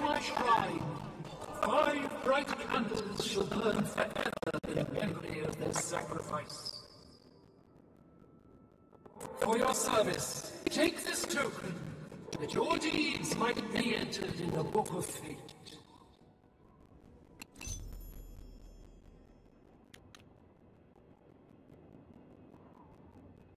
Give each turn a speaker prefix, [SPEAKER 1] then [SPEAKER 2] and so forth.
[SPEAKER 1] My shrine. Five bright candles shall burn forever in memory of their sacrifice. For your service, take this token, that your deeds might be entered in the Book of Fate.